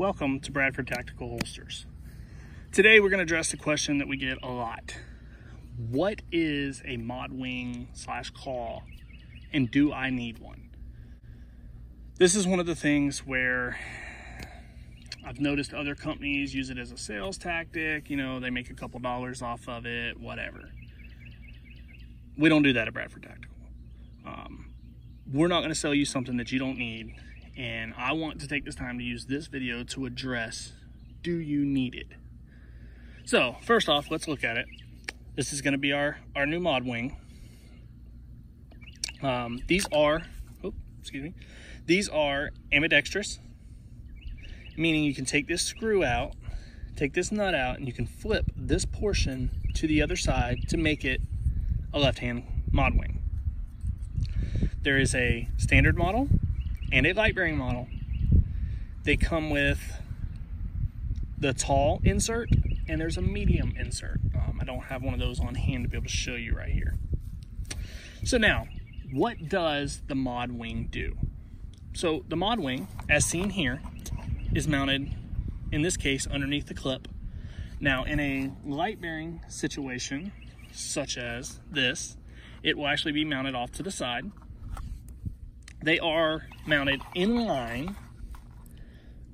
Welcome to Bradford Tactical Holsters. Today we're going to address the question that we get a lot. What is a mod wing slash claw and do I need one? This is one of the things where I've noticed other companies use it as a sales tactic. You know, they make a couple dollars off of it, whatever. We don't do that at Bradford Tactical. Um, we're not going to sell you something that you don't need and I want to take this time to use this video to address do you need it? So first off, let's look at it. This is going to be our, our new mod wing. Um, these are, excuse me, these are ambidextrous, meaning you can take this screw out, take this nut out, and you can flip this portion to the other side to make it a left-hand mod wing. There is a standard model and a light bearing model. They come with the tall insert and there's a medium insert. Um, I don't have one of those on hand to be able to show you right here. So now, what does the mod wing do? So the mod wing, as seen here, is mounted, in this case, underneath the clip. Now, in a light bearing situation, such as this, it will actually be mounted off to the side they are mounted in line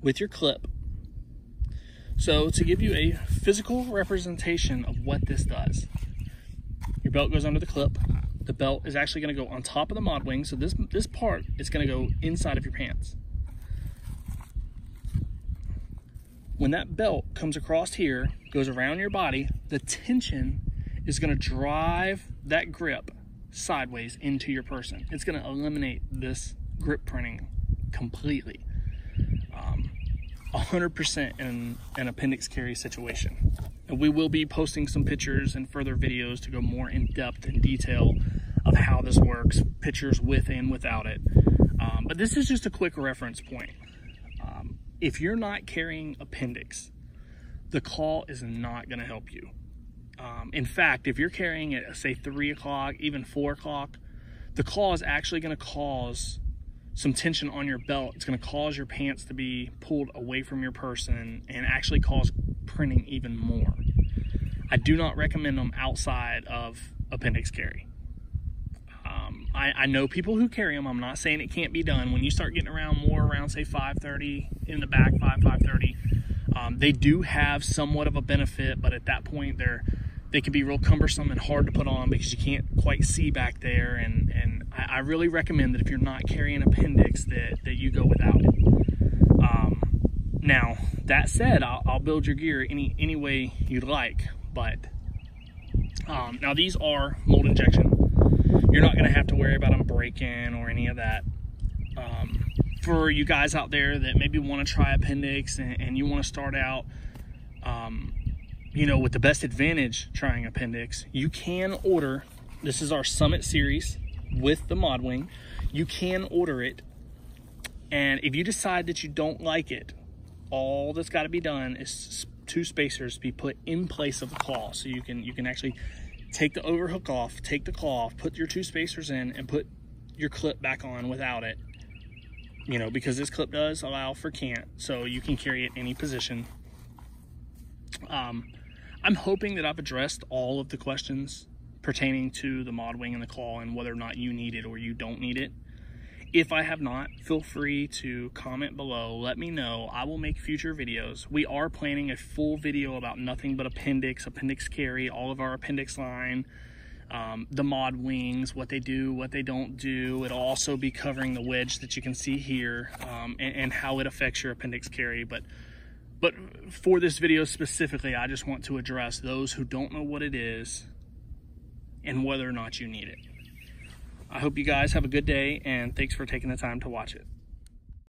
with your clip. So to give you a physical representation of what this does, your belt goes under the clip. The belt is actually going to go on top of the mod wing. So this, this part is going to go inside of your pants. When that belt comes across here, goes around your body, the tension is going to drive that grip sideways into your person. It's going to eliminate this grip printing completely. Um, 100% in an appendix carry situation. And we will be posting some pictures and further videos to go more in depth and detail of how this works, pictures with and without it. Um, but this is just a quick reference point. Um, if you're not carrying appendix, the claw is not going to help you. Um, in fact, if you're carrying it, say three o'clock, even four o'clock, the claw is actually going to cause some tension on your belt. It's going to cause your pants to be pulled away from your person and actually cause printing even more. I do not recommend them outside of appendix carry. Um, I, I, know people who carry them. I'm not saying it can't be done. When you start getting around more around say 5:30 in the back, 5 5:30, um, they do have somewhat of a benefit, but at that point they're they can be real cumbersome and hard to put on because you can't quite see back there. And, and I, I really recommend that if you're not carrying appendix that, that you go without it. Um, now, that said, I'll, I'll, build your gear any, any way you'd like, but um, now these are mold injection. You're not gonna have to worry about them breaking or any of that. Um, for you guys out there that maybe wanna try appendix and, and you wanna start out um, you know, with the best advantage trying appendix, you can order, this is our Summit series with the mod wing. You can order it. And if you decide that you don't like it, all that's got to be done is two spacers be put in place of the claw. So you can, you can actually take the overhook off, take the claw off, put your two spacers in and put your clip back on without it. You know, because this clip does allow for cant, so you can carry it any position. Um, I'm hoping that I've addressed all of the questions pertaining to the mod wing and the claw and whether or not you need it or you don't need it. If I have not, feel free to comment below. Let me know. I will make future videos. We are planning a full video about nothing but appendix, appendix carry, all of our appendix line, um, the mod wings, what they do, what they don't do. It'll also be covering the wedge that you can see here um, and, and how it affects your appendix carry. But but for this video specifically, I just want to address those who don't know what it is and whether or not you need it. I hope you guys have a good day and thanks for taking the time to watch it.